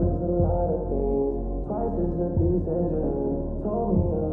Twice is a lot of things. Twice is a decision. Told me